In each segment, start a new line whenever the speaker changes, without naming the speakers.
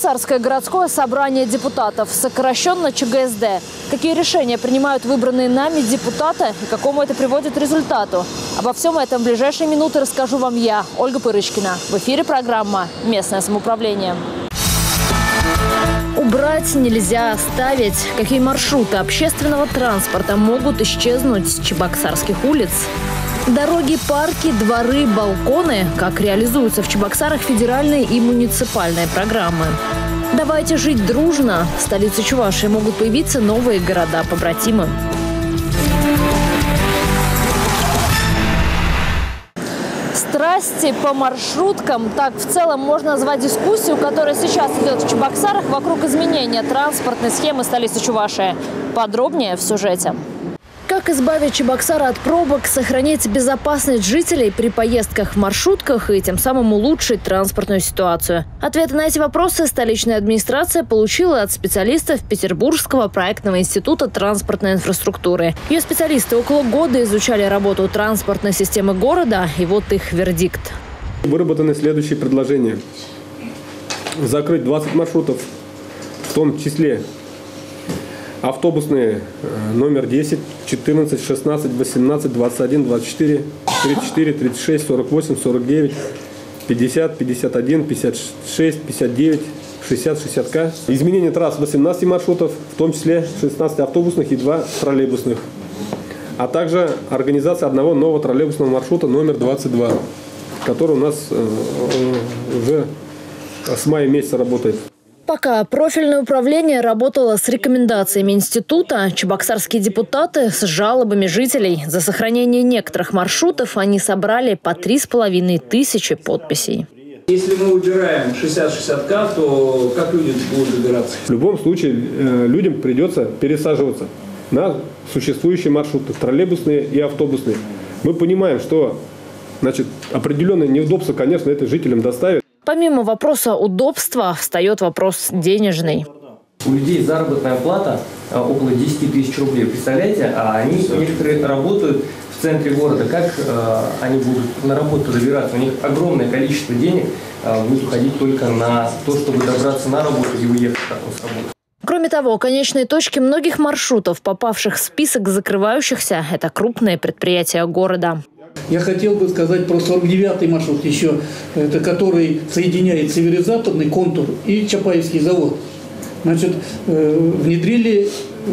Чебоксарское городское собрание депутатов, сокращенно ЧГСД. Какие решения принимают выбранные нами депутаты и какому это приводит результату? Обо всем этом в ближайшие минуты расскажу вам я, Ольга Пырочкина. В эфире программа «Местное самоуправление». Убрать нельзя оставить. Какие маршруты общественного транспорта могут исчезнуть с чебоксарских улиц? Дороги, парки, дворы, балконы. Как реализуются в Чебоксарах федеральные и муниципальные программы. Давайте жить дружно. В столице Чувашии могут появиться новые города-побратимы. Страсти по маршруткам. Так в целом можно назвать дискуссию, которая сейчас идет в Чебоксарах вокруг изменения транспортной схемы столицы Чувашии. Подробнее в сюжете. Как избавить Чебоксара от пробок, сохранить безопасность жителей при поездках в маршрутках и тем самым улучшить транспортную ситуацию? Ответы на эти вопросы столичная администрация получила от специалистов Петербургского проектного института транспортной инфраструктуры. Ее специалисты около года изучали работу транспортной системы города, и вот их вердикт.
Выработаны следующие предложения. Закрыть 20 маршрутов, в том числе Автобусные э, номер 10, 14, 16, 18, 21, 24, 34, 36, 48, 49, 50, 51, 56, 59, 60, 60К. Изменение трасс 18 маршрутов, в том числе 16 автобусных и 2 троллейбусных. А также организация одного нового троллейбусного маршрута номер 22, который у нас э, э, уже с мая месяца работает.
Пока профильное управление работало с рекомендациями института, чебоксарские депутаты с жалобами жителей за сохранение некоторых маршрутов они собрали по три с половиной тысячи подписей.
Если мы убираем 60-60К, то как люди будут добираться?
В любом случае э, людям придется пересаживаться на существующие маршруты, троллейбусные и автобусные. Мы понимаем, что значит, определенные неудобства, конечно, это жителям доставит.
Помимо вопроса удобства, встает вопрос денежный.
У людей заработная плата э, около 10 тысяч рублей. Представляете? А они некоторые работают в центре города. Как э, они будут на работу добираться? У них огромное количество денег э, будет уходить только на то, чтобы добраться на работу и уехать потом с работы.
Кроме того, конечные точки многих маршрутов, попавших в список закрывающихся, это крупные предприятия города.
Я хотел бы сказать про 49-й маршрут еще, это который соединяет северо-западный контур и Чапаевский завод. Значит, э, внедрили, э,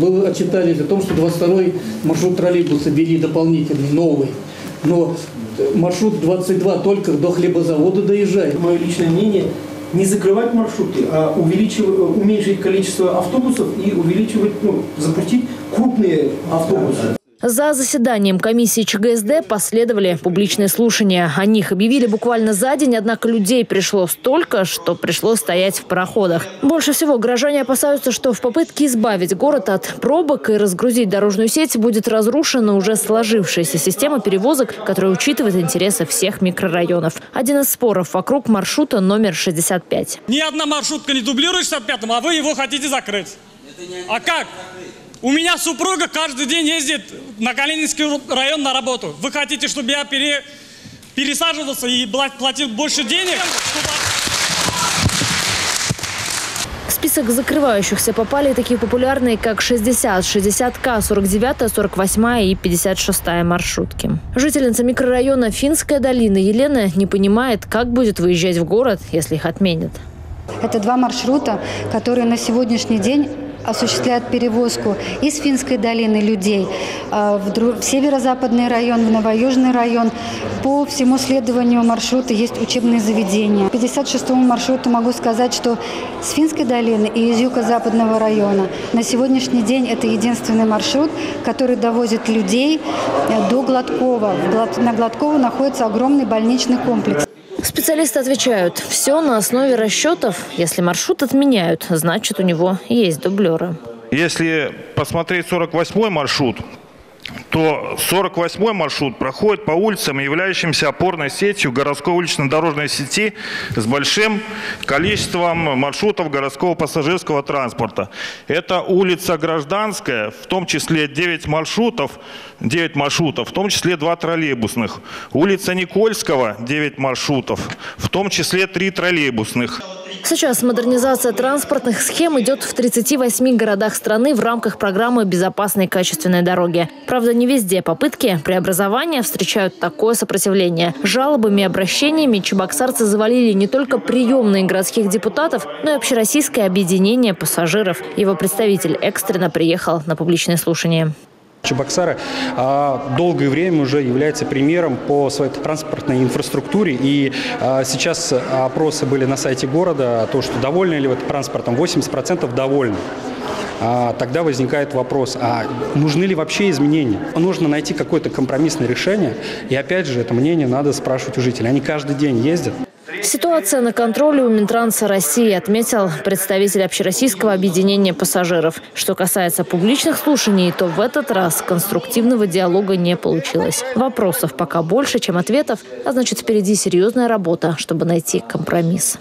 было отчитались о том, что 22-й маршрут троллейбуса ввели дополнительный, новый. Но маршрут 22 только до хлебозавода доезжает.
Мое личное мнение, не закрывать маршруты, а увеличивать, уменьшить количество автобусов и увеличивать, ну, запустить крупные автобусы.
За заседанием комиссии ЧГСД последовали публичные слушания. О них объявили буквально за день, однако людей пришло столько, что пришлось стоять в проходах. Больше всего горожане опасаются, что в попытке избавить город от пробок и разгрузить дорожную сеть будет разрушена уже сложившаяся система перевозок, которая учитывает интересы всех микрорайонов. Один из споров вокруг маршрута номер 65.
Ни одна маршрутка не дублирует 65-м, а вы его хотите закрыть. А как? У меня супруга каждый день ездит на Калининский район на работу. Вы хотите, чтобы я пере, пересаживался и платил больше денег?
В список закрывающихся попали такие популярные, как 60, 60К, 49, 48 и 56 маршрутки. Жительница микрорайона Финская долина Елена не понимает, как будет выезжать в город, если их отменят.
Это два маршрута, которые на сегодняшний день осуществляют перевозку из Финской долины людей а, в северо-западный район, в Новоюжный район. По всему следованию маршрута есть учебные заведения. 56-му маршруту могу сказать, что с Финской долины и из юго-западного района на сегодняшний день это единственный маршрут, который довозит людей э, до Гладкова. На Гладково находится огромный больничный комплекс.
Специалисты отвечают, все на основе расчетов. Если маршрут отменяют, значит у него есть дублеры.
Если посмотреть 48-й маршрут, то 48-й маршрут проходит по улицам, являющимся опорной сетью городской улично-дорожной сети с большим количеством маршрутов городского пассажирского транспорта. Это улица Гражданская, в том числе 9 маршрутов, 9 маршрутов, в том числе 2 троллейбусных. Улица Никольского, 9 маршрутов, в том числе 3 троллейбусных.
Сейчас модернизация транспортных схем идет в 38 городах страны в рамках программы «Безопасные качественные дороги». Правда, не везде попытки преобразования встречают такое сопротивление. Жалобами и обращениями чебоксарцы завалили не только приемные городских депутатов, но и общероссийское объединение пассажиров. Его представитель экстренно приехал на публичное слушание.
Чебоксары а, долгое время уже является примером по своей транспортной инфраструктуре. И а, сейчас опросы были на сайте города, то, что довольны ли вы транспортом, 80% довольны. А, тогда возникает вопрос, а нужны ли вообще изменения? Нужно найти какое-то компромиссное решение. И опять же, это мнение надо спрашивать у жителей. Они каждый день ездят.
Ситуация на контроле у Минтранса России, отметил представитель общероссийского объединения пассажиров. Что касается публичных слушаний, то в этот раз конструктивного диалога не получилось. Вопросов пока больше, чем ответов, а значит впереди серьезная работа, чтобы найти компромисс.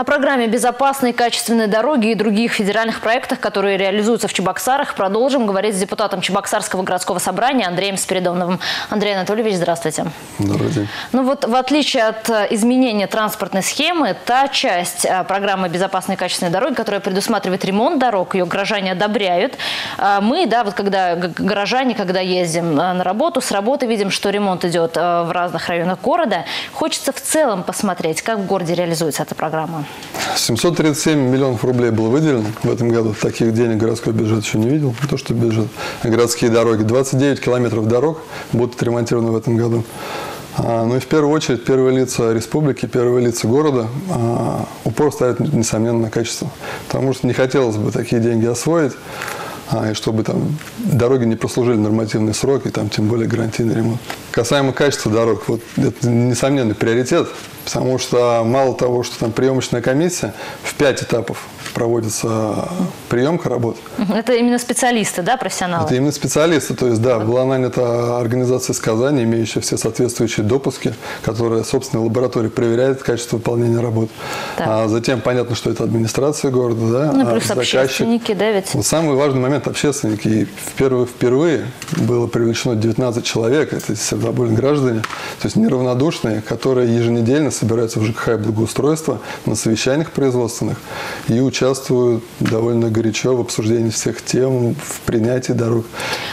О программе «Безопасные и качественные дороги» и других федеральных проектах, которые реализуются в Чебоксарах, продолжим говорить с депутатом Чебоксарского городского собрания Андреем Спиридоновым. Андрей Анатольевич, здравствуйте.
Добрый день.
Ну вот в отличие от э, изменения транспортной схемы, та часть э, программы «Безопасные и качественные дороги», которая предусматривает ремонт дорог, ее горожане одобряют. А мы, да, вот когда горожане, когда ездим э, на работу, с работы видим, что ремонт идет в разных районах города. Хочется в целом посмотреть, как в городе реализуется эта программа.
737 миллионов рублей было выделено в этом году. Таких денег городской бюджет еще не видел. То, что бюджет. Городские дороги. 29 километров дорог будут отремонтированы в этом году. А, ну и в первую очередь первые лица республики, первые лица города а, упор ставят, несомненно, на качество. Потому что не хотелось бы такие деньги освоить, а, и чтобы там дороги не прослужили нормативные сроки, там, тем более гарантийный ремонт. Касаемо качества дорог, вот это несомненный приоритет, потому что мало того, что там приемочная комиссия в пять этапов проводится приемка работ.
Это именно специалисты, да, профессионалы?
Это именно специалисты. То есть, да, была нанята организация из Казани, имеющая все соответствующие допуски, которая, собственно, лаборатория проверяет качество выполнения работ. Так. А затем понятно, что это администрация города, да,
ну, плюс заказчик. общественники, да, ведь?
Вот самый важный момент – общественники. И впервые, впервые было привлечено 19 человек, это сердобольные граждане, то есть неравнодушные, которые еженедельно собираются в ЖКХ и благоустройство на совещаниях производственных и участвуют участвую довольно горячо в обсуждении всех тем, в принятии дорог.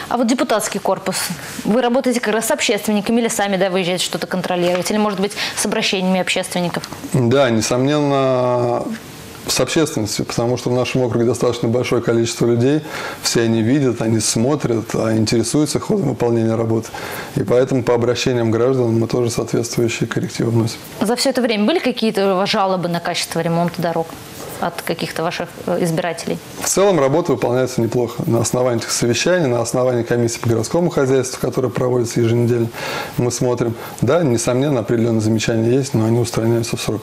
А вот депутатский корпус, вы работаете как раз с общественниками или сами да, выезжаете что-то контролировать? Или, может быть, с обращениями общественников?
Да, несомненно, с общественностью, потому что в нашем округе достаточно большое количество людей, все они видят, они смотрят, а интересуются ходом выполнения работы. И поэтому по обращениям граждан мы тоже соответствующие коррективы вносим.
За все это время были какие-то жалобы на качество ремонта дорог? От каких-то ваших э, избирателей?
В целом работа выполняется неплохо. На основании этих совещаний, на основании комиссии по городскому хозяйству, которая проводится еженедельно, мы смотрим. Да, несомненно, определенные замечания есть, но они устраняются в срок.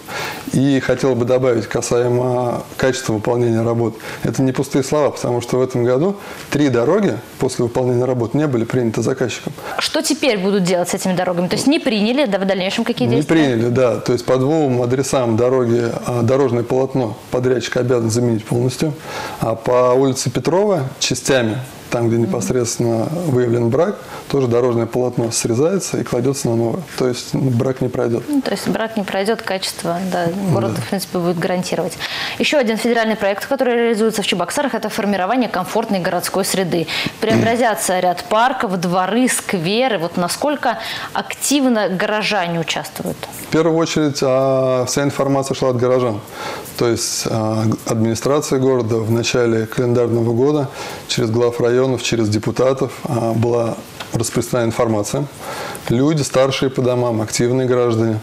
И хотел бы добавить касаемо качества выполнения работ. Это не пустые слова, потому что в этом году три дороги после выполнения работ не были приняты заказчиком.
Что теперь будут делать с этими дорогами? То есть не приняли, да в дальнейшем какие действия?
Не приняли, да. То есть по двум адресам дороги а, дорожное полотно под подрядчик обязан заменить полностью. А по улице Петрова частями там, где непосредственно выявлен брак, тоже дорожное полотно срезается и кладется на новое. То есть ну, брак не пройдет.
Ну, то есть брак не пройдет, качество да, город, да. в принципе, будет гарантировать. Еще один федеральный проект, который реализуется в Чебоксарах, это формирование комфортной городской среды. Преобразятся ряд парков, дворы, скверы. Вот насколько активно горожане участвуют?
В первую очередь а, вся информация шла от горожан. То есть а, администрация города в начале календарного года через глав районов через депутатов а, была распространена информация. Люди, старшие по домам, активные граждане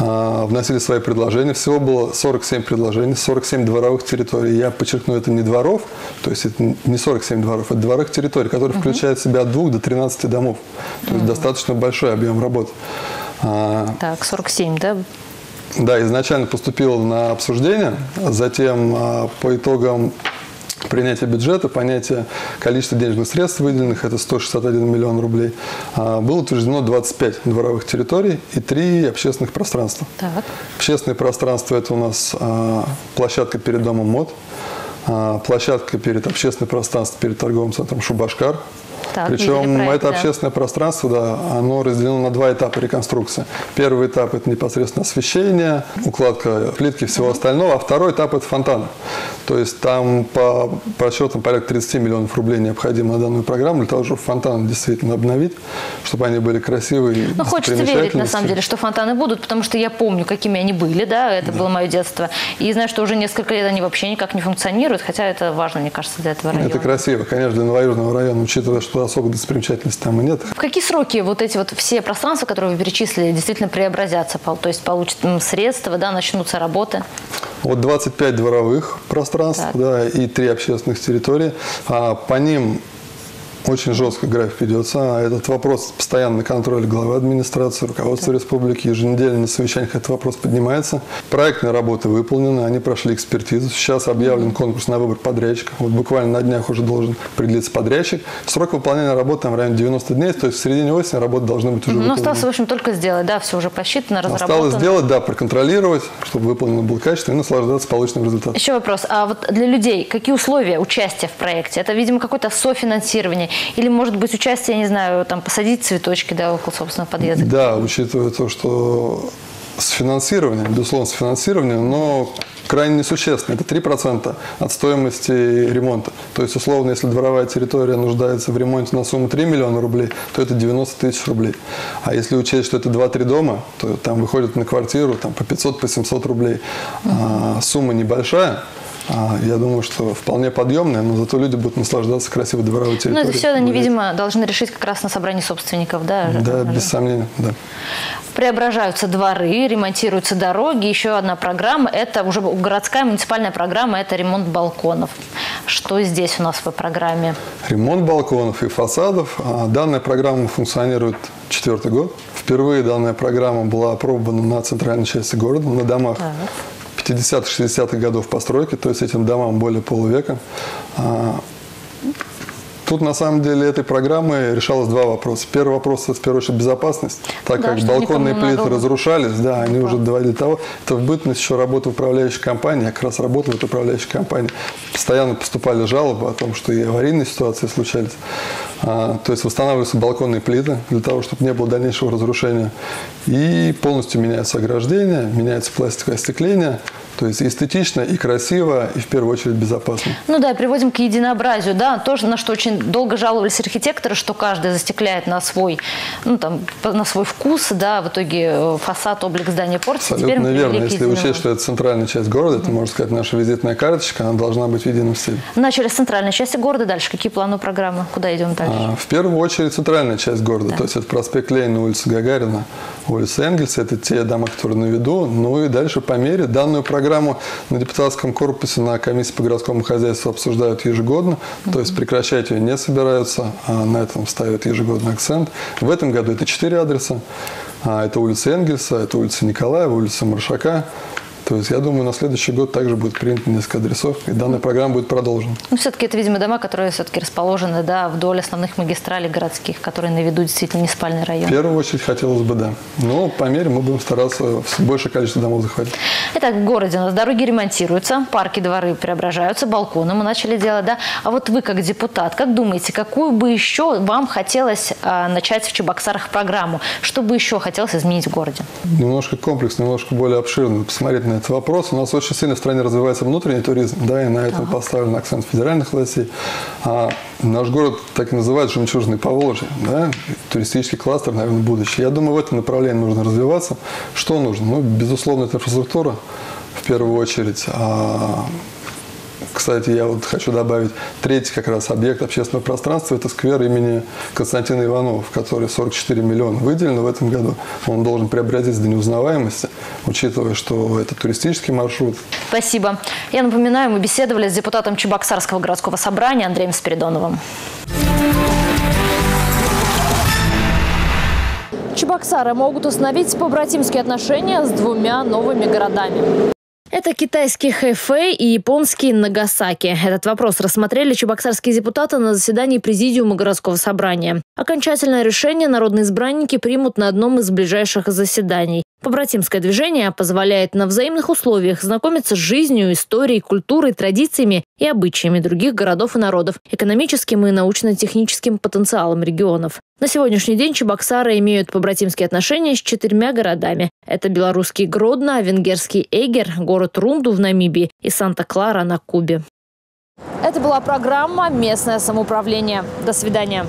вносили свои предложения. Всего было 47 предложений, 47 дворовых территорий. Я подчеркну, это не дворов, то есть это не 47 дворов, это дворовых территорий, которые угу. включают в себя от 2 до 13 домов. То есть достаточно большой объем работы.
А, так, 47, да?
Да, изначально поступило на обсуждение, затем по итогам принятия бюджета, понятие количества денежных средств выделенных, это 161 миллион рублей, а, было утверждено 25 дворовых территорий и 3 общественных пространства.
Так.
Общественное пространство – это у нас а, площадка перед домом МОД, а, площадка перед общественным пространством перед торговым центром «Шубашкар»,
Так,
Причем
проект,
это
да.
общественное пространство, да, оно разделено на два этапа реконструкции. Первый этап – это непосредственно освещение, укладка плитки и всего остального, а второй этап – это фонтаны. То есть там по расчетам порядка 30 миллионов рублей необходимо на данную программу для того, чтобы фонтаны действительно обновить, чтобы они были красивые.
Ну, хочется верить, на самом деле, что фонтаны будут, потому что я помню, какими они были, да, это было мое детство. И знаю, что уже несколько лет они вообще никак не функционируют, хотя это важно, мне кажется, для этого района.
Это красиво, конечно, для новоюжного района, учитывая, что особой достопримечательности там и нет.
В какие сроки вот эти вот все пространства, которые вы перечислили, действительно преобразятся, то есть получат средства, да, начнутся работы?
Вот 25 дворовых пространств
Так.
да, и 3 общественных территорий. А по ним очень жестко график ведется. А Этот вопрос постоянно на контроле главы администрации, руководства республики. Еженедельно на совещаниях этот вопрос поднимается. Проектные работы выполнены, они прошли экспертизу. Сейчас объявлен конкурс на выбор подрядчика. Вот буквально на днях уже должен определиться подрядчик. Срок выполнения работы там в районе 90 дней, то есть в середине осени работа должны быть уже
Ну, осталось, в общем, только сделать, да, все уже посчитано, разработано.
Осталось сделать, да, проконтролировать, чтобы выполнено было качественно и наслаждаться полученным результатом.
Еще вопрос. А вот для людей какие условия участия в проекте? Это, видимо, какое-то софинансирование? Или, может быть, участие, не знаю, там, посадить цветочки, да, около собственного подъезда?
Да, учитывая то, что с финансированием, безусловно, с финансированием, но крайне несущественно. Это 3% от стоимости ремонта. То есть, условно, если дворовая территория нуждается в ремонте на сумму 3 миллиона рублей, то это 90 тысяч рублей. А если учесть, что это 2-3 дома, то там выходит на квартиру там, по 500, по 700 рублей. А, сумма небольшая, я думаю, что вполне подъемная, но зато люди будут наслаждаться красивой дворовой
Ну,
территорией.
это все они, видимо, должны решить как раз на собрании собственников, да?
Да, без сомнения, да.
Преображаются дворы, ремонтируются дороги. Еще одна программа – это уже городская муниципальная программа – это ремонт балконов. Что здесь у нас по программе?
Ремонт балконов и фасадов. А, Данная программа функционирует четвертый год. Впервые данная программа была опробована на центральной части города, на домах 50-60-х годов постройки, то есть этим домам более полувека. А, Тут на самом деле этой программой решалось два вопроса. Первый вопрос это в первую очередь безопасность, так
Да,
как балконные плиты
надолго.
разрушались, да, они уже доводили до того. Это в бытность еще работа управляющей компании, я как раз работал в этой управляющей компании. Постоянно поступали жалобы о том, что и аварийные ситуации случались. А, то есть восстанавливаются балконные плиты для того, чтобы не было дальнейшего разрушения. И полностью меняется ограждение, меняется пластиковое остекление. То есть эстетично и красиво, и в первую очередь безопасно.
Ну да, приводим к единообразию, да, тоже на что очень долго жаловались архитекторы, что каждый застекляет на свой, ну там, на свой вкус, да, в итоге э, фасад, облик здания портится.
Абсолютно верно. Если учесть, что это центральная часть города, это, можно сказать, наша визитная карточка, она должна быть в едином стиле.
Начали с центральной части города, дальше какие планы программы, куда идем дальше?
А, В первую очередь центральная часть города, то есть это проспект Ленина, улица Гагарина, улица Энгельса, это те дома, которые на виду. Ну и дальше по мере данную программу на депутатском корпусе на комиссии по городскому хозяйству обсуждают ежегодно, то есть прекращать ее не собираются, а на этом ставят ежегодный акцент. В этом году это четыре адреса. А, Это улица Энгельса, это улица Николаева, улица Маршака. То есть, я думаю, на следующий год также будет принято несколько адресов, и данная программа будет продолжена.
Ну, все-таки это, видимо, дома, которые все-таки расположены, да, вдоль основных магистралей городских, которые на виду действительно не спальный
В
район.
первую очередь хотелось бы, да. Но по мере мы будем стараться в большее количество домов захватить.
Итак, в городе у нас дороги ремонтируются, парки, дворы преображаются, балконы мы начали делать, да. А вот вы, как депутат, как думаете, какую бы еще вам хотелось а, начать в Чебоксарах программу? Что бы еще хотелось изменить в городе?
Немножко комплекс, немножко более обширно посмотреть на этот вопрос. У нас очень сильно в стране развивается внутренний туризм, да, и на этом поставлен акцент федеральных властей. А наш город так и называют жемчужный Поволжье, да, туристический кластер, наверное, будущее. Я думаю, в этом направлении нужно развиваться. Что нужно? Ну, безусловно, это инфраструктура в первую очередь. А, кстати, я вот хочу добавить третий как раз объект общественного пространства. Это сквер имени Константина Иванова, в который 44 миллиона выделено в этом году. Он должен преобразиться до неузнаваемости, учитывая, что это туристический маршрут.
Спасибо. Я напоминаю, мы беседовали с депутатом Чебоксарского городского собрания Андреем Спиридоновым. Чебоксары могут установить побратимские отношения с двумя новыми городами.
Это китайский Хэфэй и японский Нагасаки. Этот вопрос рассмотрели чебоксарские депутаты на заседании Президиума городского собрания. Окончательное решение народные избранники примут на одном из ближайших заседаний. Побратимское движение позволяет на взаимных условиях знакомиться с жизнью, историей, культурой, традициями и обычаями других городов и народов, экономическим и научно-техническим потенциалом регионов. На сегодняшний день Чебоксары имеют побратимские отношения с четырьмя городами. Это белорусский Гродно, венгерский Эгер, город Рунду в Намибии и Санта-Клара на Кубе. Это была программа «Местное самоуправление». До свидания.